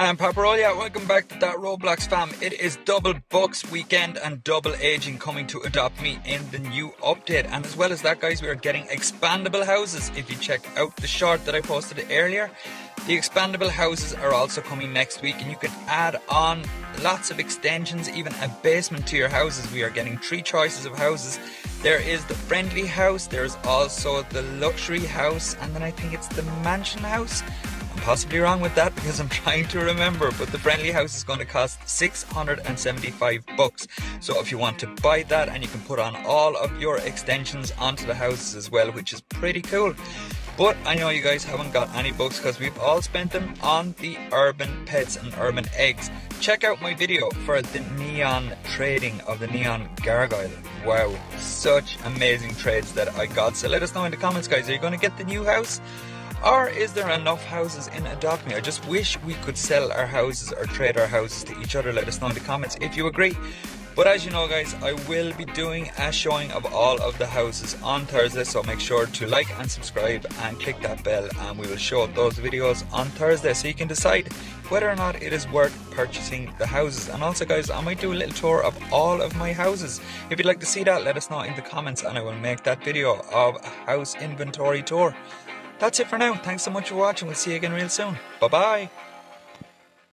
And Paparolia, welcome back to that Roblox fam. It is double bucks weekend and double aging coming to adopt me in the new update. And as well as that, guys, we are getting expandable houses. If you check out the short that I posted earlier, the expandable houses are also coming next week, and you can add on lots of extensions, even a basement to your houses. We are getting three choices of houses. There is the friendly house, there's also the luxury house, and then I think it's the mansion house possibly wrong with that because I'm trying to remember, but the friendly house is going to cost 675 bucks. So if you want to buy that and you can put on all of your extensions onto the houses as well, which is pretty cool. But I know you guys haven't got any bucks because we've all spent them on the urban pets and urban eggs. Check out my video for the neon trading of the neon gargoyle. Wow, such amazing trades that I got. So let us know in the comments, guys. Are you going to get the new house? Or is there enough houses in Adopt Me? I just wish we could sell our houses or trade our houses to each other. Let us know in the comments if you agree. But as you know, guys, I will be doing a showing of all of the houses on Thursday, so make sure to like and subscribe and click that bell, and we will show those videos on Thursday so you can decide whether or not it is worth purchasing the houses. And also, guys, I might do a little tour of all of my houses. If you'd like to see that, let us know in the comments, and I will make that video of a house inventory tour. That's it for now. Thanks so much for watching. We'll see you again real soon. Bye bye.